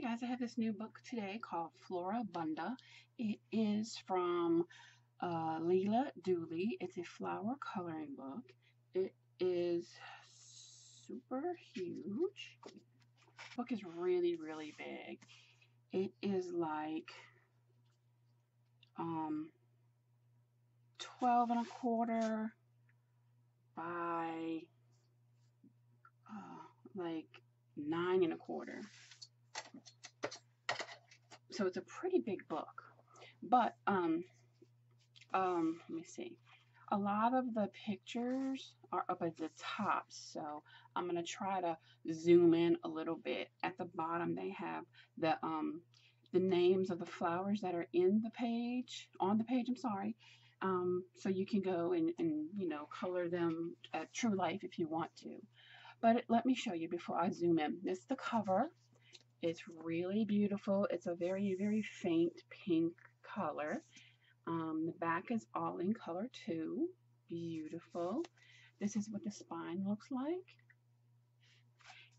Hey guys, I have this new book today called Flora Bunda. It is from uh, Leila Duly. It's a flower coloring book. It is super huge. Book is really, really big. It is like um, 12 and a quarter by uh, like nine and a quarter so it's a pretty big book. But um, um, let me see. A lot of the pictures are up at the top, so I'm gonna try to zoom in a little bit. At the bottom, they have the um, the names of the flowers that are in the page, on the page. I'm sorry. Um, so you can go and, and you know color them at True Life if you want to. But let me show you before I zoom in. This is the cover. It's really beautiful. It's a very, very faint pink color. Um, the back is all in color too. Beautiful. This is what the spine looks like.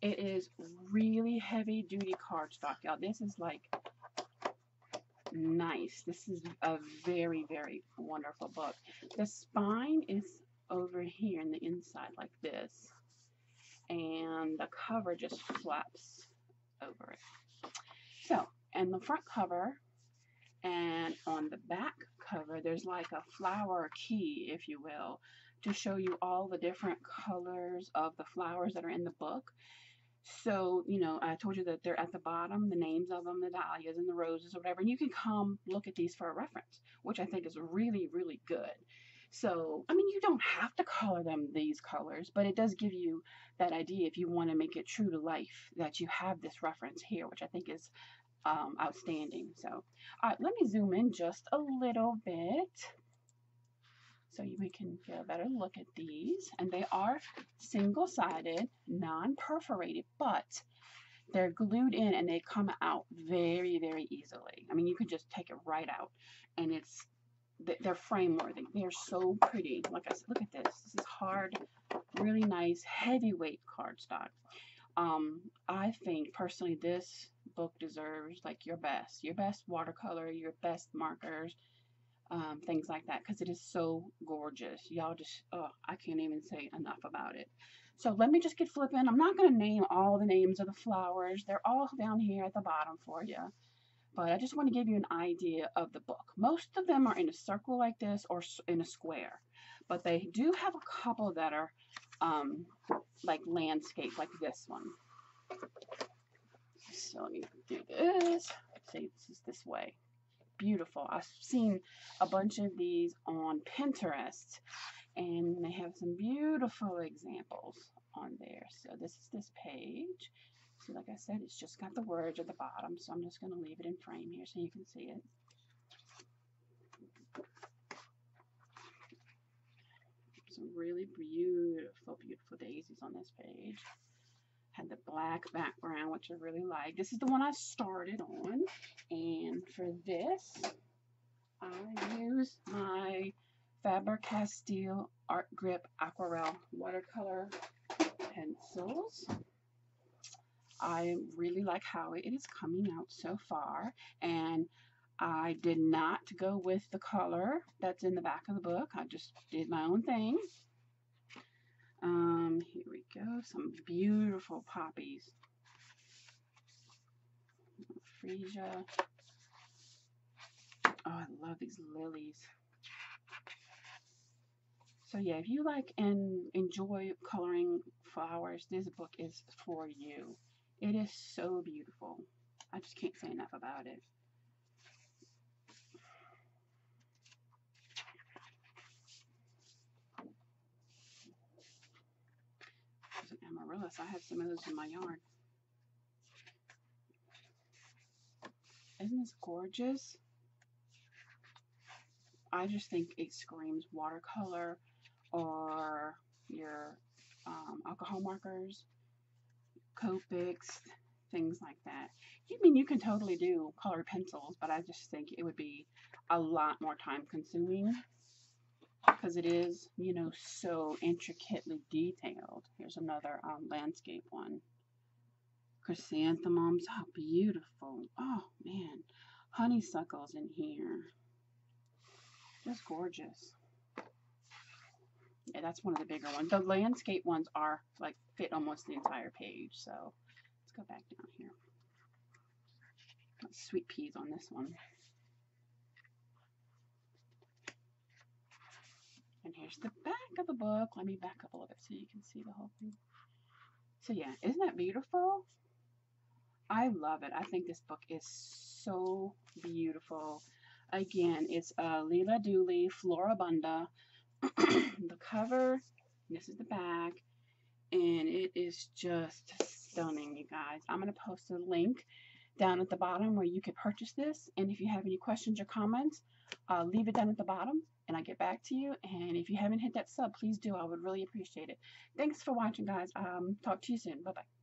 It is really heavy duty cardstock, y'all. This is like nice. This is a very, very wonderful book. The spine is over here in the inside like this. And the cover just flaps over it. So, and the front cover and on the back cover, there's like a flower key, if you will, to show you all the different colors of the flowers that are in the book. So, you know, I told you that they're at the bottom, the names of them, the dahlias and the roses or whatever, and you can come look at these for a reference, which I think is really, really good. So, I mean, you don't have to color them these colors, but it does give you that idea if you want to make it true to life that you have this reference here, which I think is um, outstanding. So, all right, let me zoom in just a little bit so we can get a better look at these. And they are single-sided, non-perforated, but they're glued in and they come out very, very easily. I mean, you can just take it right out and it's they're frame worthy. They're so pretty. Like I said, look at this. This is hard, really nice, heavyweight cardstock. Um, I think personally this book deserves like your best, your best watercolor, your best markers, um, things like that, because it is so gorgeous. Y'all just, oh, I can't even say enough about it. So let me just get flipping. I'm not going to name all the names of the flowers. They're all down here at the bottom for you but I just want to give you an idea of the book. Most of them are in a circle like this or in a square, but they do have a couple that are um, like landscape, like this one. So let me do this. See, this is this way. Beautiful. I've seen a bunch of these on Pinterest, and they have some beautiful examples on there. So this is this page. See, like I said, it's just got the words at the bottom, so I'm just going to leave it in frame here so you can see it. Some really beautiful, beautiful daisies on this page. Had the black background, which I really like. This is the one I started on. And for this, I use my Faber-Castell Art Grip Aquarelle watercolor pencils. I really like how it is coming out so far and I did not go with the color that's in the back of the book. I just did my own thing. Um, here we go. Some beautiful poppies. Freesia. Oh, I love these lilies. So yeah, if you like and enjoy coloring flowers, this book is for you. It is so beautiful. I just can't say enough about it. amaryllis. I have some of those in my yard. Isn't this gorgeous? I just think it screams watercolor or your um, alcohol markers Copics, things like that. I mean, you can totally do colored pencils, but I just think it would be a lot more time consuming because it is, you know, so intricately detailed. Here's another um, landscape one. Chrysanthemums. How beautiful. Oh, man. Honeysuckles in here. Just gorgeous. Yeah, that's one of the bigger ones. The landscape ones are like fit almost the entire page. So let's go back down here. Got sweet peas on this one. And here's the back of the book. Let me back up a little bit so you can see the whole thing. So yeah, isn't that beautiful? I love it. I think this book is so beautiful. Again, it's uh, Leila Duly, Floribunda. the cover, this is the back, and it is just stunning, you guys. I'm going to post a link down at the bottom where you can purchase this. And if you have any questions or comments, uh, leave it down at the bottom and I get back to you. And if you haven't hit that sub, please do. I would really appreciate it. Thanks for watching, guys. Um, talk to you soon. Bye-bye.